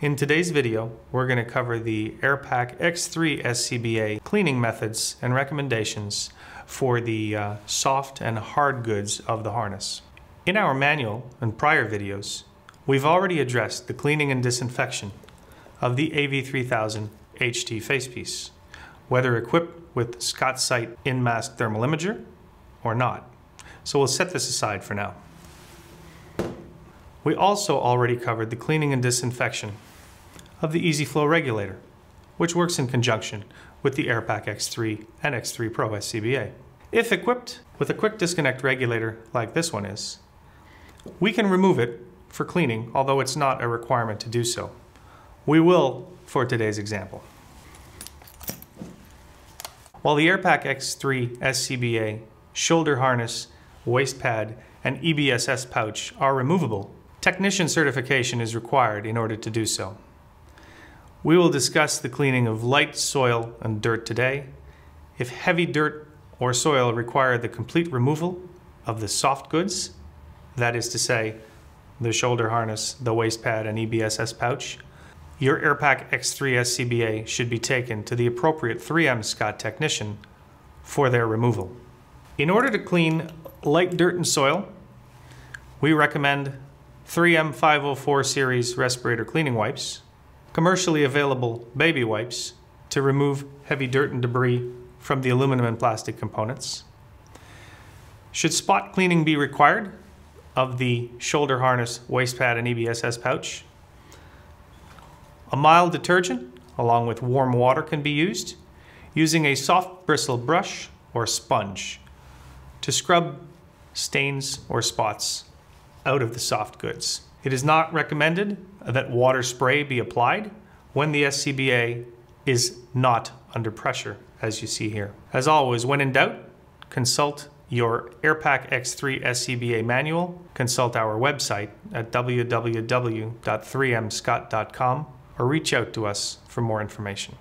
In today's video, we're going to cover the Air-Pak X3 SCBA cleaning methods and recommendations for the uh, soft and hard goods of the harness. In our manual and prior videos, we've already addressed the cleaning and disinfection of the AV3000 HT facepiece, whether equipped with Scott Sight in-mask thermal imager or not. So we'll set this aside for now. We also already covered the cleaning and disinfection of the E-Z Flo regulator, which works in conjunction with the Air-Pak X3 and X3 Pro SCBA. If equipped with a quick disconnect regulator like this one is, we can remove it for cleaning, although it's not a requirement to do so. We will for today's example. While the Air-Pak X3 SCBA shoulder harness, waist pad, and EBSS pouch are removable, technician certification is required in order to do so. We will discuss the cleaning of light soil and dirt today. If heavy dirt or soil require the complete removal of the soft goods, that is to say, the shoulder harness, the waist pad, and EBSS pouch, your Air-Pak X3 SCBA should be taken to the appropriate 3M Scott technician for their removal. In order to clean light dirt and soil, we recommend 3M 504 series respirator cleaning wipes, commercially available baby wipes to remove heavy dirt and debris from the aluminum and plastic components. Should spot cleaning be required of the shoulder harness, waist pad, and EBSS pouch, a mild detergent along with warm water can be used using a soft bristle brush or sponge to scrub stains or spots out of the soft goods. It is not recommended that water spray be applied when the SCBA is not under pressure, as you see here. As always, when in doubt, consult your Air-Pak X3 SCBA manual, consult our website at www.3mscott.com, or reach out to us for more information.